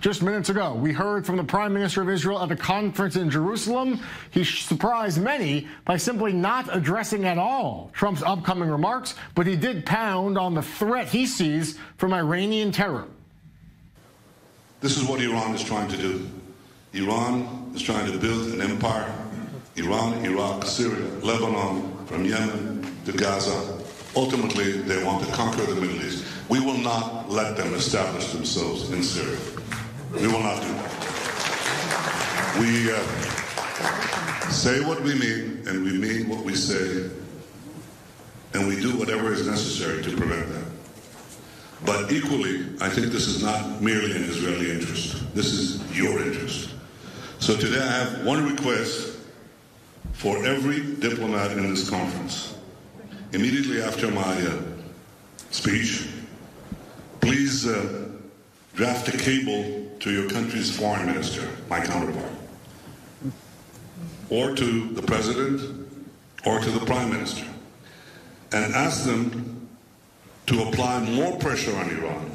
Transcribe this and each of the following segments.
Just minutes ago, we heard from the Prime Minister of Israel at a conference in Jerusalem. He surprised many by simply not addressing at all Trump's upcoming remarks, but he did pound on the threat he sees from Iranian terror. This is what Iran is trying to do. Iran is trying to build an empire. Iran, Iraq, Syria, Lebanon, from Yemen to Gaza. Ultimately, they want to conquer the Middle East. We will not let them establish themselves in Syria. We will not do that. We uh, say what we mean, and we mean what we say, and we do whatever is necessary to prevent that. But equally, I think this is not merely an Israeli interest. This is your interest. So today I have one request for every diplomat in this conference. Immediately after my uh, speech, please uh, draft a cable to your country's foreign minister, my counterpart, or to the president, or to the prime minister, and ask them to apply more pressure on Iran.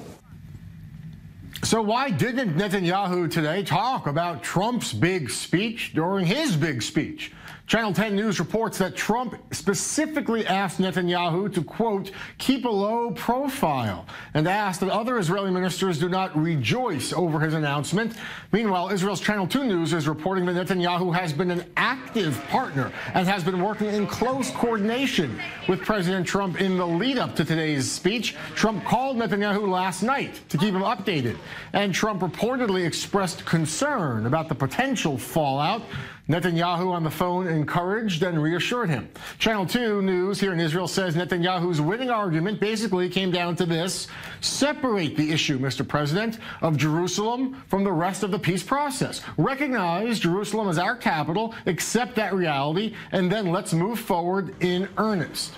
So why didn't Netanyahu today talk about Trump's big speech during his big speech? Channel 10 News reports that Trump specifically asked Netanyahu to, quote, keep a low profile and asked that other Israeli ministers do not rejoice over his announcement. Meanwhile, Israel's Channel 2 News is reporting that Netanyahu has been an active partner and has been working in close coordination with President Trump in the lead up to today's speech. Trump called Netanyahu last night to keep him updated, and Trump reportedly expressed concern about the potential fallout. Netanyahu on the phone encouraged and reassured him. Channel 2 News here in Israel says Netanyahu's winning argument basically came down to this separate the issue, Mr. President, of Jerusalem from the rest of the peace process. Recognize Jerusalem as our capital, accept that reality, and then let's move forward in earnest.